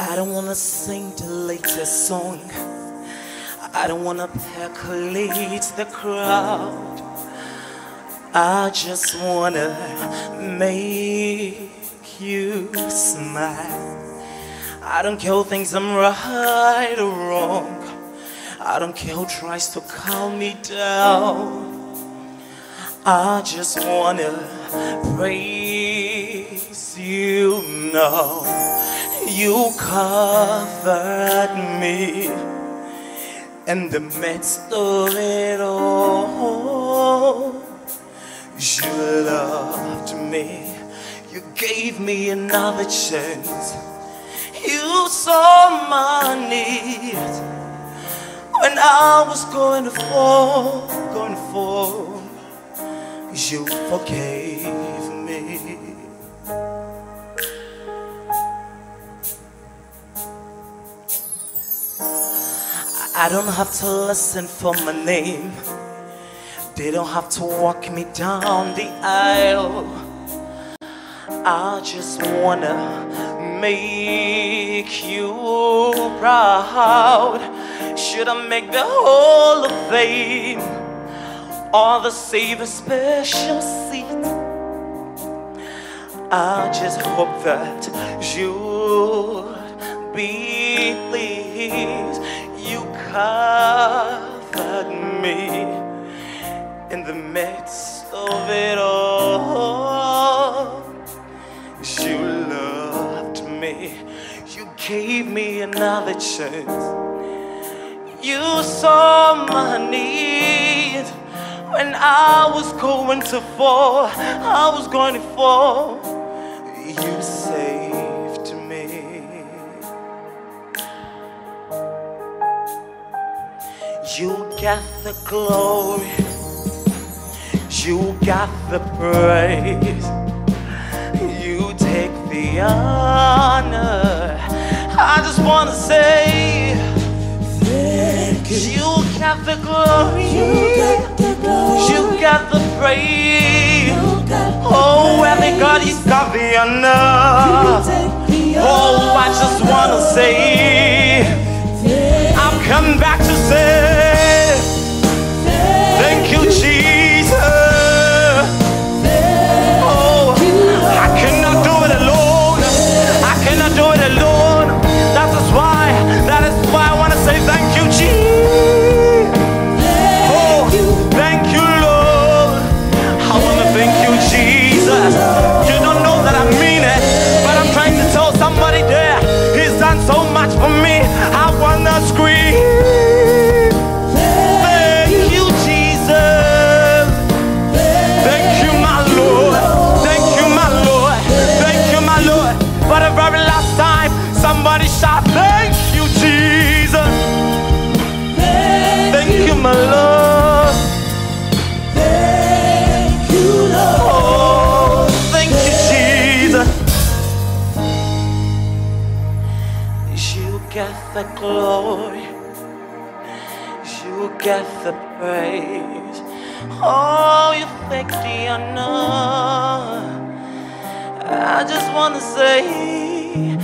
I don't wanna sing the latest song. I don't wanna percolate the crowd. I just wanna make you smile. I don't care who thinks I'm right or wrong. I don't care who tries to calm me down. I just wanna praise you now. You covered me in the midst of it all. You loved me. You gave me another chance. You saw when I was going to fall, going to fall. You forgave me. I don't have to listen for my name. They don't have to walk me down the aisle. I just wanna make you proud. Should I make the Hall of Fame or the Save a Special seat? I just hope that you'd be pleased. You covered me in the midst of it all. You loved me. You gave me another chance. You saw my need when I was going to fall. I was going to fall. You saved me. You got the glory. You got the praise. You take the honor. I just say, Thank you. you got the glory. You got the glory. You got the praise. Got the Oh, every. God, He's got the honor. Oh, I just wanna say, I've come back to say, For the very last time, somebody shout, Thank you, Jesus. Thank you, my Lord. Thank you, Lord. Oh, thank you, Jesus. You get the glory. You get the praise. Oh, you take the honor. I just want to say,